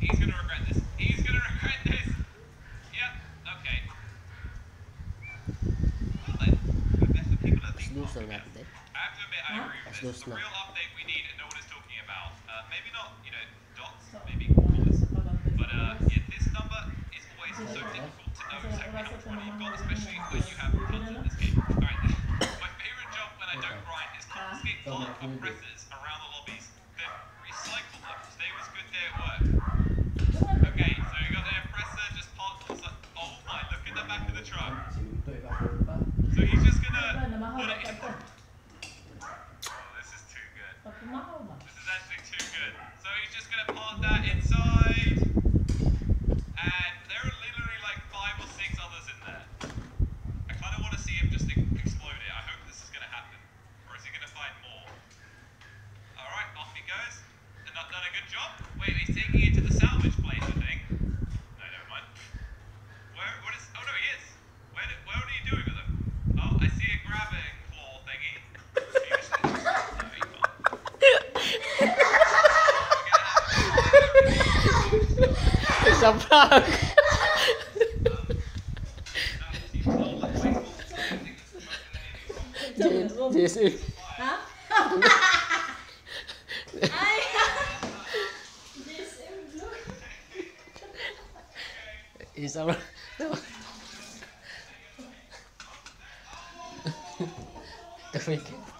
He's gonna regret this. He's gonna regret this. Yep. Okay. Well then, that's the people that think about. I have to admit, I agree with this. It's the real update we need, and no one is talking about. Uh, maybe not, you know, dots, maybe commas, but uh, yeah, this number is always so difficult to know exactly which one you've got, especially when you have content that's capable. Alright, my favorite job when I don't grind is confiscate block oppressors around the lobbies, then recycle them. Today was good day at work. Back of the truck. So he's just gonna put it in. Oh, this is too good. Pag pumahaw ba? This is actually too good. So he's just gonna park that inside. And there are literally like five or six others in there. I kind of want to see him just explode it. I hope this is gonna happen. Or is he gonna find more? Alright, off he goes. And not done a good job? Wait, he's taking it to the salvage place, I think. No, never mind. Where, what is, oh no, he is. Where, did, what are you doing with him? Oh, I see a grabbing claw thingy. He just- no, he can't. J- JC. Ha? It's a... The weekend.